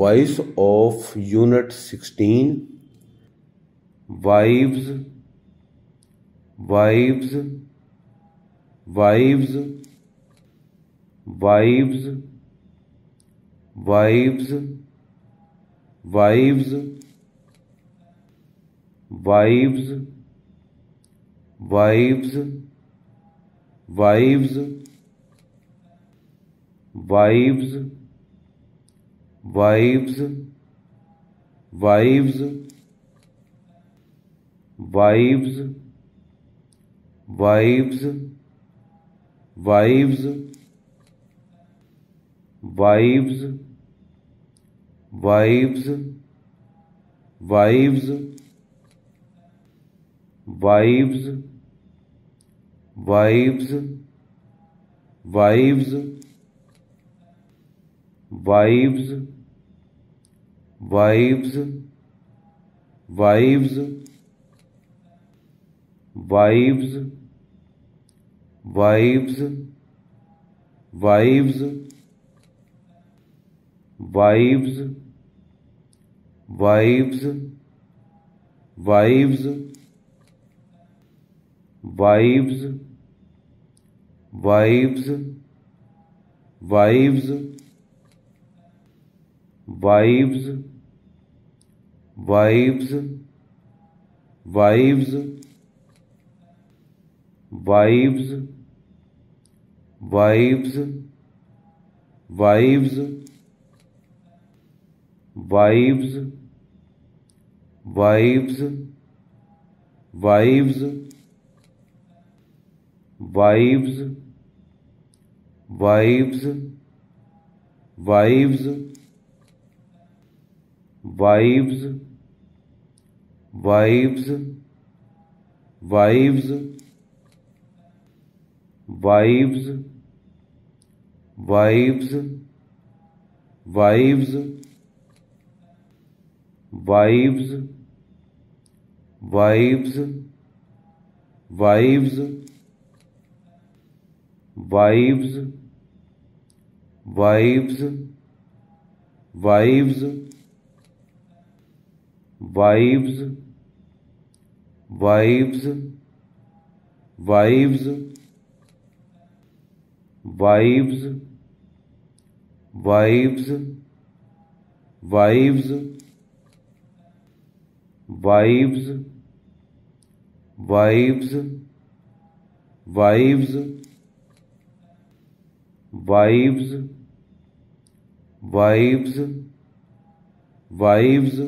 voice of unit 16 wives wives wives wives wives wives wives wives wives wives wives wives wives wives wives wives wives wives wives wives wives wives wives wives wives wives wives wives wives wives wives wives wives wives wives wives wives wives wives wives wives wives wives wives wives wives wives wives wives wives wives wives wives wives wives wives wives wives wives wives wives wives wives wives wives wives wives wives wives